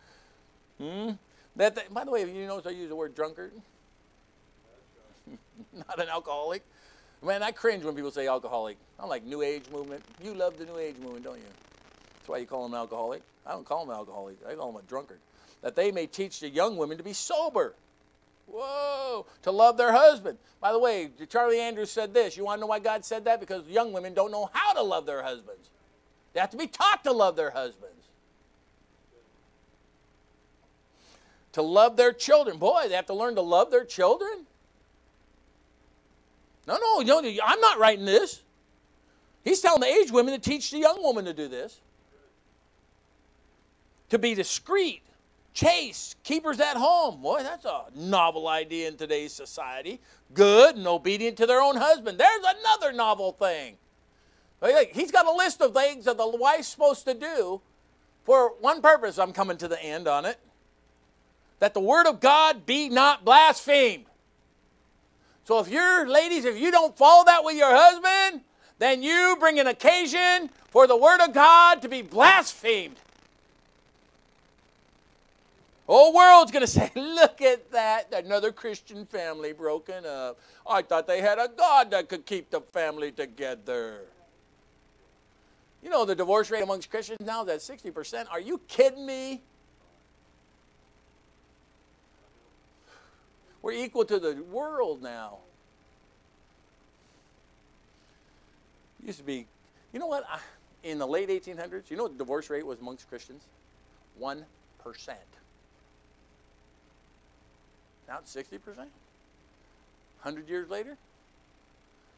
Hmm? That, that, by the way, you notice I use the word drunkard? Not an alcoholic. Man, I cringe when people say alcoholic. I'm like New Age movement. You love the New Age movement, don't you? That's why you call them alcoholic. I don't call them alcoholic. I call them a drunkard. That they may teach the young women to be sober. Whoa, to love their husband. By the way, Charlie Andrews said this. You want to know why God said that? Because young women don't know how to love their husbands. They have to be taught to love their husbands. To love their children. Boy, they have to learn to love their children. No, no, no, I'm not writing this. He's telling the aged women to teach the young woman to do this. To be discreet, chaste, keepers at home. Boy, that's a novel idea in today's society. Good and obedient to their own husband. There's another novel thing. He's got a list of things that the wife's supposed to do for one purpose. I'm coming to the end on it that the word of God be not blasphemed. So if you're, ladies, if you don't follow that with your husband, then you bring an occasion for the word of God to be blasphemed. The whole world's going to say, look at that, another Christian family broken up. I thought they had a God that could keep the family together. You know the divorce rate amongst Christians now is at 60%. Are you kidding me? We're equal to the world now. Used to be, you know what? I, in the late 1800s, you know what the divorce rate was amongst Christians? 1%. Now it's 60%. 100 years later,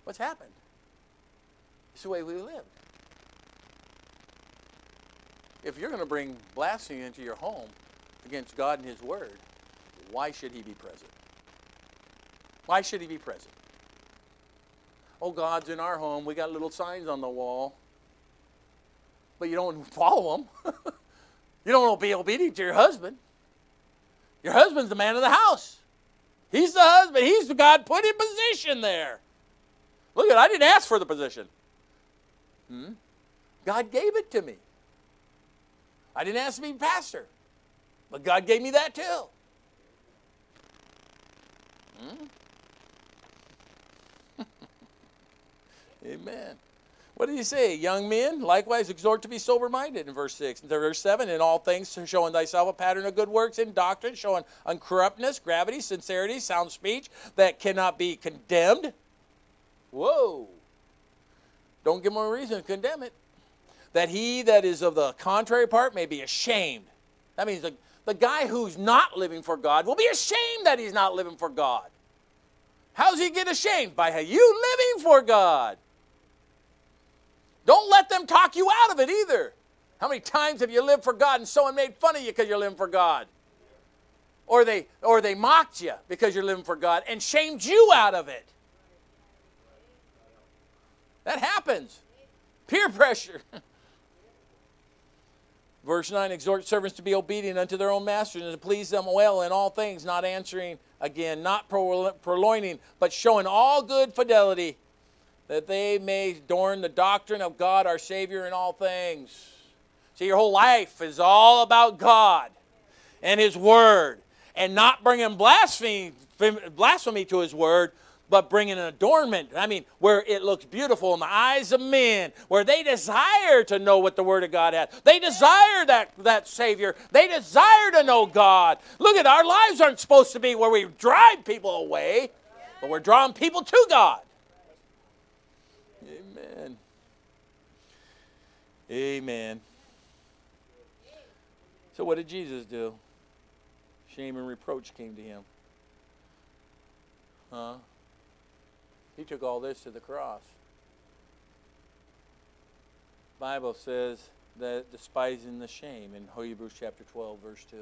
what's happened? It's the way we lived. If you're going to bring blasphemy into your home against God and His Word, why should He be present? Why should He be present? Oh, God's in our home. We got little signs on the wall. But you don't follow them. you don't be obedient to your husband. Your husband's the man of the house. He's the husband. He's the God put in position there. Look at I didn't ask for the position. Hmm? God gave it to me. I didn't ask to be pastor, but God gave me that too. Hmm? Amen. What did he say? Young men, likewise exhort to be sober minded in verse 6. In verse 7, in all things showing thyself a pattern of good works in doctrine, showing uncorruptness, gravity, sincerity, sound speech that cannot be condemned. Whoa. Don't give him a reason to condemn it. That he that is of the contrary part may be ashamed. That means the, the guy who's not living for God will be ashamed that he's not living for God. How's he get ashamed? By you living for God. Don't let them talk you out of it either. How many times have you lived for God and someone made fun of you because you're living for God? Or they, or they mocked you because you're living for God and shamed you out of it. That happens. Peer pressure. Verse 9 exhort servants to be obedient unto their own masters and to please them well in all things, not answering again, not purloining, but showing all good fidelity that they may adorn the doctrine of God our Savior in all things. See, your whole life is all about God and His Word, and not bringing blasphemy, blasphemy to His Word, but bringing an adornment. I mean, where it looks beautiful in the eyes of men, where they desire to know what the Word of God has. They desire that, that Savior. They desire to know God. Look at our lives aren't supposed to be where we drive people away, but we're drawing people to God. Amen. Amen. So, what did Jesus do? Shame and reproach came to him. Huh? He took all this to the cross. Bible says that despising the shame in Hebrews chapter 12, verse 2.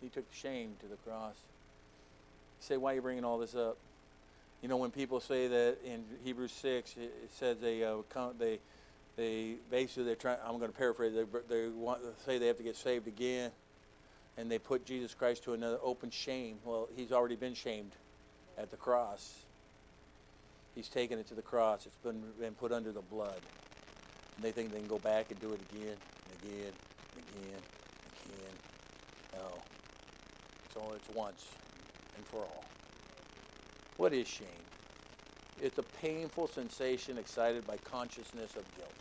He took shame to the cross. You say, why are you bringing all this up? You know, when people say that in Hebrews 6, it says they, uh, they, they basically, they're trying, I'm going to paraphrase, they, they want say they have to get saved again, and they put Jesus Christ to another open shame. Well, he's already been shamed at the cross. He's taken it to the cross. It's been, been put under the blood. And they think they can go back and do it again and again and again and again. No. So it's once and for all. What is shame? It's a painful sensation excited by consciousness of guilt.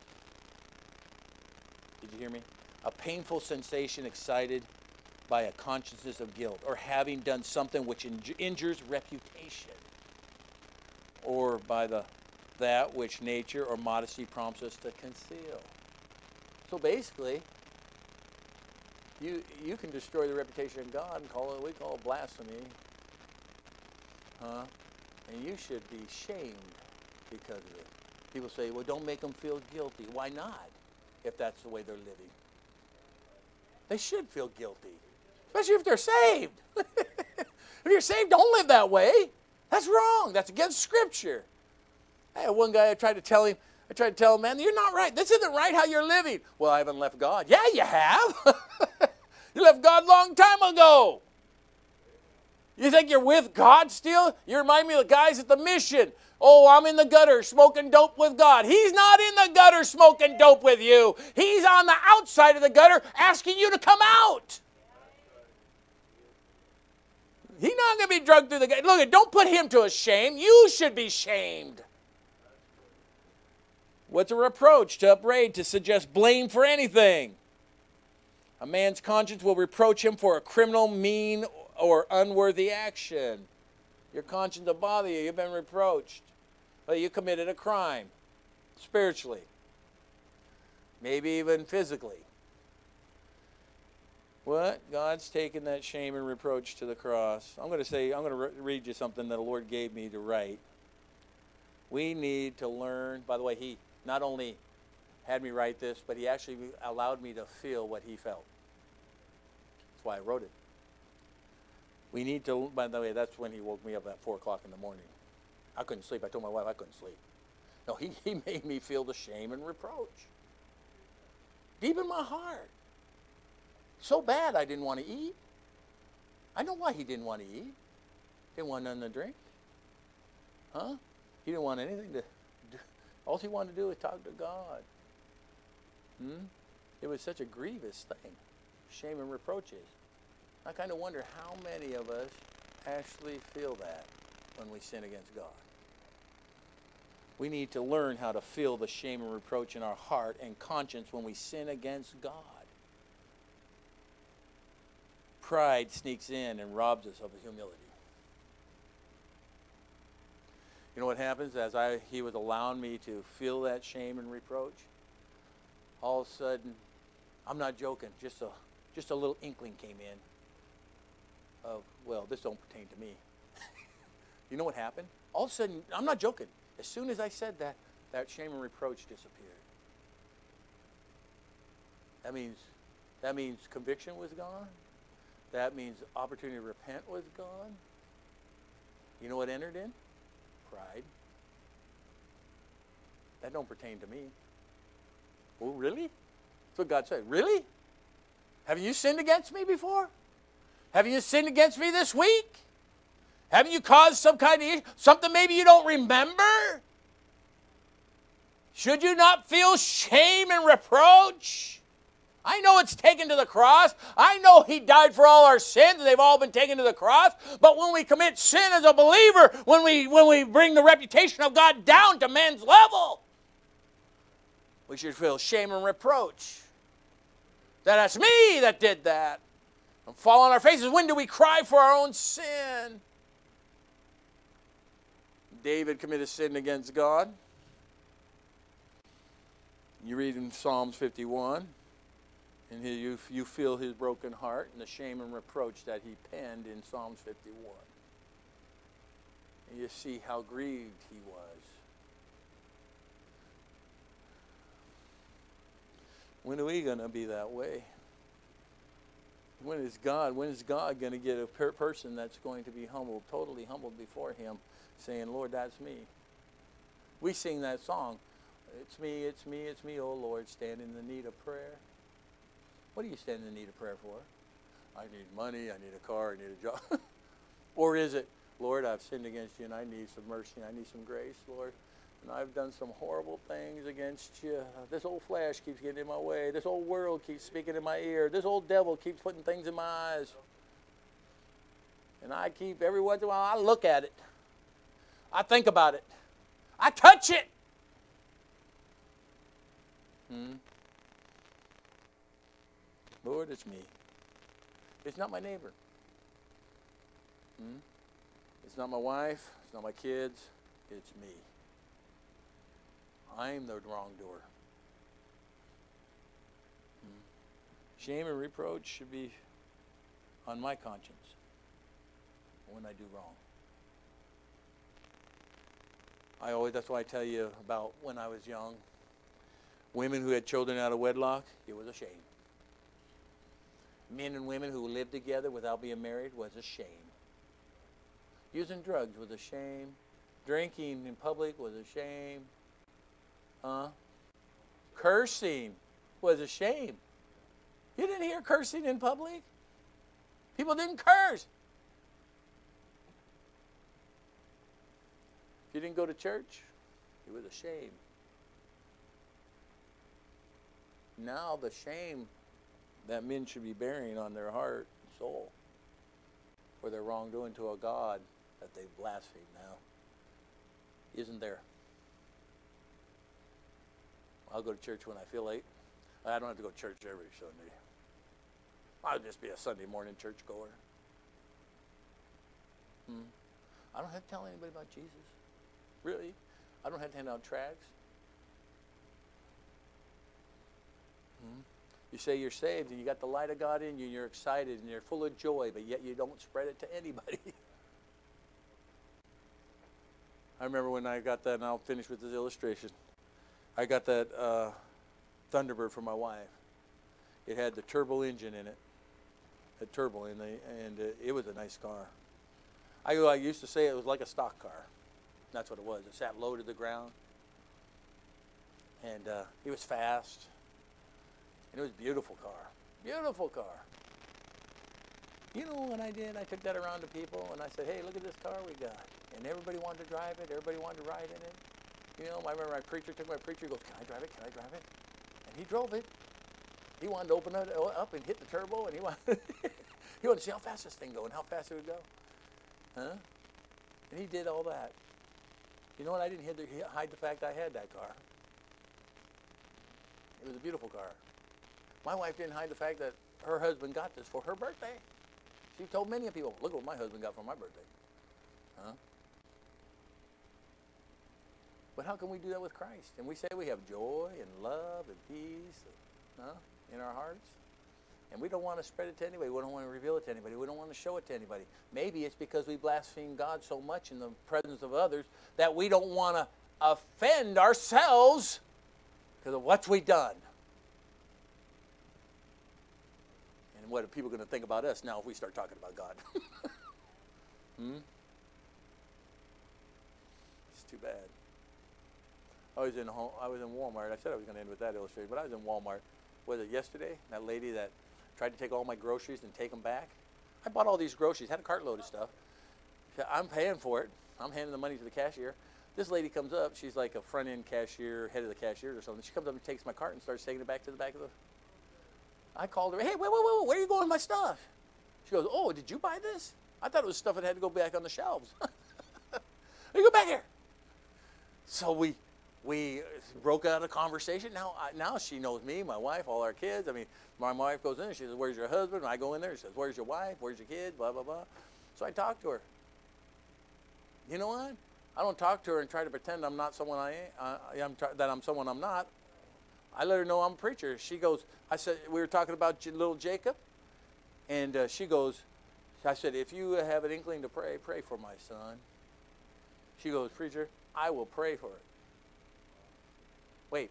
Did you hear me? A painful sensation excited by a consciousness of guilt or having done something which injures reputation or by the that which nature or modesty prompts us to conceal. So basically, you you can destroy the reputation of God and call it we call it blasphemy. Huh? And you should be shamed because of it. People say, well, don't make them feel guilty. Why not, if that's the way they're living? They should feel guilty, especially if they're saved. if you're saved, don't live that way. That's wrong. That's against Scripture. I had one guy, I tried to tell him, I tried to tell him, man, you're not right. This isn't right how you're living. Well, I haven't left God. Yeah, you have. you left God a long time ago. You think you're with God still? You remind me of the guys at the mission. Oh, I'm in the gutter smoking dope with God. He's not in the gutter smoking dope with you. He's on the outside of the gutter asking you to come out. He's not going to be drugged through the gutter. Look, don't put him to a shame. You should be shamed. What's a reproach? To upbraid, to suggest blame for anything. A man's conscience will reproach him for a criminal, mean, or unworthy action. Your conscience will bother you. You've been reproached. Well, you committed a crime spiritually, maybe even physically. What? God's taken that shame and reproach to the cross. I'm going to say, I'm going to re- read you something that the Lord gave me to write. We need to learn. By the way, He not only had me write this, but He actually allowed me to feel what He felt. That's why I wrote it. We need to, by the way, that's when He woke me up at 4 o'clock in the morning. I couldn't sleep. I told my wife I couldn't sleep. No, He, he made me feel the shame and reproach. Deep in my heart. So bad I didn't want to eat. I know why he didn't want to eat. Didn't want nothing to drink. Huh? He didn't want anything to do. All he wanted to do was talk to God. Hmm? It was such a grievous thing. Shame and reproaches. I kind of wonder how many of us actually feel that when we sin against God. We need to learn how to feel the shame and reproach in our heart and conscience when we sin against God. Pride sneaks in and robs us of humility. You know what happens as I he was allowing me to feel that shame and reproach? All of a sudden, I'm not joking, just a just a little inkling came in of, well, this don't pertain to me. you know what happened? All of a sudden, I'm not joking. As soon as I said that, that shame and reproach disappeared. That means that means conviction was gone. That means opportunity to repent was gone. You know what entered in? Pride. That don't pertain to me. Oh, really? That's what God said. Really? Have you sinned against me before? Have you sinned against me this week? Haven't you caused some kind of issue? Something maybe you don't remember? Should you not feel shame and reproach? I know it's taken to the cross. I know He died for all our sins. They've all been taken to the cross. But when we commit sin as a believer, when we, when we bring the reputation of God down to man's level, we should feel shame and reproach. That that's me that did that. Fall on our faces. When do we cry for our own sin? David committed sin against God. You read in Psalms 51. And here you, you feel his broken heart and the shame and reproach that he penned in Psalms 51. And you see how grieved he was. When are we going to be that way? When is God, when is God going to get a per- person that's going to be humbled, totally humbled before him, saying, Lord, that's me? We sing that song, It's me, it's me, it's me, oh Lord, stand in the need of prayer. What do you stand in the need of prayer for? I need money, I need a car, I need a job. or is it, Lord, I've sinned against you and I need some mercy, I need some grace, Lord. And I've done some horrible things against you. This old flesh keeps getting in my way. This old world keeps speaking in my ear. This old devil keeps putting things in my eyes. And I keep, every once in a while, I look at it. I think about it. I touch it. Hmm. Lord, it's me. It's not my neighbor. Hmm? It's not my wife. It's not my kids. It's me. I'm the wrongdoer. Hmm? Shame and reproach should be on my conscience when I do wrong. I always, that's why I tell you about when I was young. Women who had children out of wedlock, it was a shame. Men and women who lived together without being married was a shame. Using drugs was a shame. Drinking in public was a shame. Huh? Cursing was a shame. You didn't hear cursing in public? People didn't curse. If you didn't go to church, it was a shame. Now the shame that men should be bearing on their heart and soul for their wrongdoing to a God that they blaspheme now isn't there. I'll go to church when I feel like. I don't have to go to church every Sunday. I'll just be a Sunday morning church goer. Hmm. I don't have to tell anybody about Jesus. Really. I don't have to hand out tracts. Hmm? You say you're saved and you got the light of God in you and you're excited and you're full of joy, but yet you don't spread it to anybody. I remember when I got that, and I'll finish with this illustration. I got that uh, Thunderbird for my wife. It had the turbo engine in it, a turbo, in the, and uh, it was a nice car. I, I used to say it was like a stock car. That's what it was. It sat low to the ground, and uh, it was fast, and it was a beautiful car. Beautiful car. You know what I did? I took that around to people, and I said, hey, look at this car we got. And everybody wanted to drive it. Everybody wanted to ride in it. You know, I remember my preacher took my preacher, he goes, can I drive it? Can I drive it? And he drove it. He wanted to open it up and hit the turbo, and he wanted, he wanted to see how fast this thing go and how fast it would go. Huh? And he did all that. You know what? I didn't hide the fact I had that car. It was a beautiful car. My wife didn't hide the fact that her husband got this for her birthday. She told many people, look what my husband got for my birthday. Huh? But how can we do that with Christ? And we say we have joy and love and peace in our hearts. And we don't want to spread it to anybody. We don't want to reveal it to anybody. We don't want to show it to anybody. Maybe it's because we blaspheme God so much in the presence of others that we don't want to offend ourselves because of what we've done. And what are people going to think about us now if we start talking about God? hmm? It's too bad. I was in home, I was in Walmart. I said I was going to end with that illustration, but I was in Walmart. Was it yesterday? That lady that tried to take all my groceries and take them back. I bought all these groceries, had a cartload of stuff. I'm paying for it. I'm handing the money to the cashier. This lady comes up. She's like a front end cashier, head of the cashiers or something. She comes up and takes my cart and starts taking it back to the back of the. I called her. Hey, wait, wait, wait, where are you going with my stuff? She goes, Oh, did you buy this? I thought it was stuff that had to go back on the shelves. you go back here. So we we broke out a conversation. Now, now she knows me, my wife, all our kids. I mean, my wife goes in, she says, "Where's your husband?" And I go in there, she says, "Where's your wife? Where's your kid? Blah blah blah. So I talk to her. You know what? I don't talk to her and try to pretend I'm not someone I am, uh, that I'm someone I'm not. I let her know I'm a preacher. She goes, I said, we were talking about little Jacob, and uh, she goes, I said, if you have an inkling to pray, pray for my son. She goes, preacher, I will pray for it. Wait,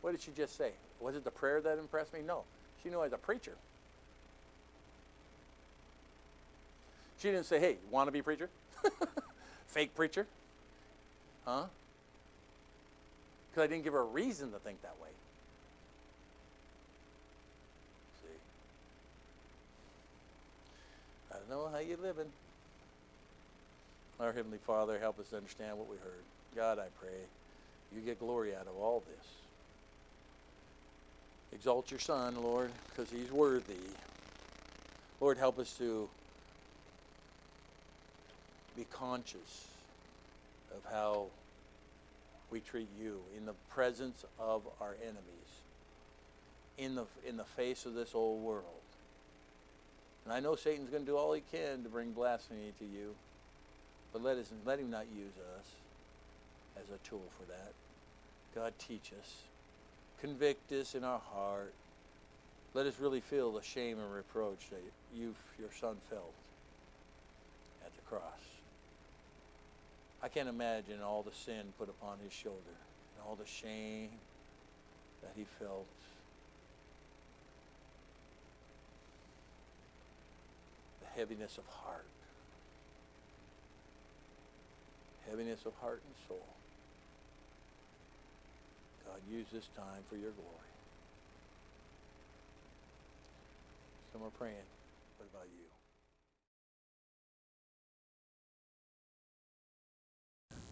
what did she just say? Was it the prayer that impressed me? No. She knew I was a preacher. She didn't say, hey, want to be preacher? Fake preacher? Huh? Because I didn't give her a reason to think that way. See? I don't know how you're living. Our Heavenly Father, help us understand what we heard. God, I pray you get glory out of all this. Exalt your Son, Lord, because he's worthy. Lord, help us to be conscious of how we treat you in the presence of our enemies, in the, in the face of this old world. And I know Satan's going to do all he can to bring blasphemy to you, but let, us, let him not use us as a tool for that. God, teach us. Convict us in our heart. Let us really feel the shame and reproach that you, your son felt at the cross. I can't imagine all the sin put upon his shoulder and all the shame that he felt. The heaviness of heart. Heaviness of heart and soul. God, use this time for your glory. Some are praying. What about you?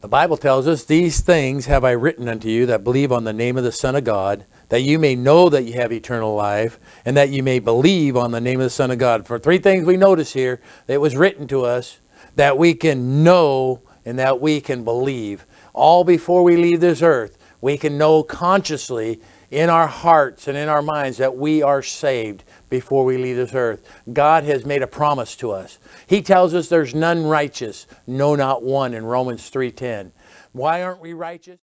The Bible tells us, These things have I written unto you that believe on the name of the Son of God, that you may know that you have eternal life, and that you may believe on the name of the Son of God. For three things we notice here, that was written to us, that we can know and that we can believe, all before we leave this earth we can know consciously in our hearts and in our minds that we are saved before we leave this earth. God has made a promise to us. He tells us there's none righteous, no not one in Romans 3:10. Why aren't we righteous?